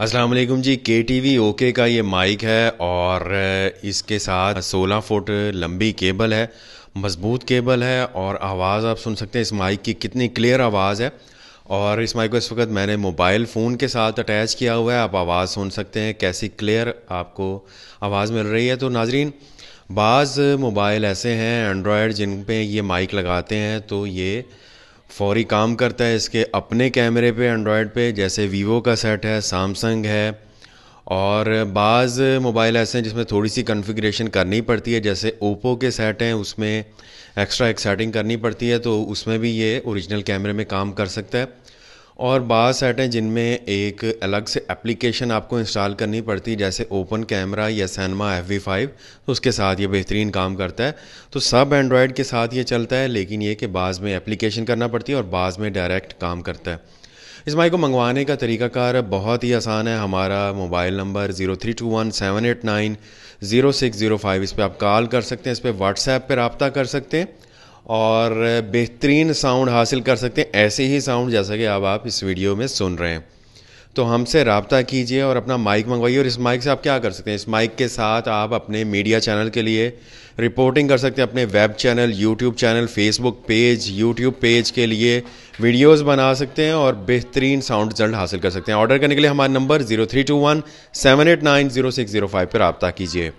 अस्सलाम वालेकुम जी के टी वी ओके का ये माइक है और इसके साथ 16 फुट लंबी केबल है, मज़बूत केबल है और आवाज़ आप सुन सकते हैं। इस माइक की कितनी क्लियर आवाज़ है और इस माइक को इस वक्त मैंने मोबाइल फ़ोन के साथ अटैच किया हुआ है। आप आवाज़ सुन सकते हैं, कैसी क्लियर आपको आवाज़ मिल रही है। तो नाजरीन, बाज़ मोबाइल ऐसे हैं एंड्रॉयड जिन पे ये माइक लगाते हैं तो ये फौरी काम करता है इसके अपने कैमरे पे एंड्रॉयड पे, जैसे वीवो का सेट है सैमसंग है, और बाज़ मोबाइल ऐसे हैं जिसमें थोड़ी सी कन्फिग्रेशन करनी पड़ती है, जैसे ओप्पो के सेट हैं, उसमें एक्स्ट्रा एक सेटिंग करनी पड़ती है तो उसमें भी ये ओरिजिनल कैमरे में काम कर सकता है। और बाद सेट हैं जिनमें एक अलग से एप्लीकेशन आपको इंस्टॉल करनी पड़ती है, जैसे ओपन कैमरा या सैनमा एफ़ वी फाइव तो उसके साथ ये बेहतरीन काम करता है। तो सब एंड्रॉयड के साथ ये चलता है, लेकिन ये कि बाज़ में एप्लीकेशन करना पड़ती है और बाज़ में डायरेक्ट काम करता है। इस माइक को मंगवाने का तरीकाकार बहुत ही आसान है। हमारा mobile number zero three two one seven eight nine zero six zero five, इस पर आप कॉल कर सकते हैं, इस पर व्हाट्सएप पर रबता कर सकते हैं। और बेहतरीन साउंड हासिल कर सकते हैं। ऐसे ही साउंड जैसा कि अब आप इस वीडियो में सुन रहे हैं। तो हमसे रबता कीजिए और अपना माइक मंगवाइए और इस माइक से आप क्या कर सकते हैं? इस माइक के साथ आप अपने मीडिया चैनल के लिए रिपोर्टिंग कर सकते हैं। अपने web channel YouTube channel Facebook page YouTube page के लिए वीडियोस बना सकते हैं और बेहतरीन साउंड रिज़ल्ट हासिल कर सकते हैं। ऑर्डर करने के लिए हमारा number zero three two one seven eight nine zero six zero five पर रबता कीजिए।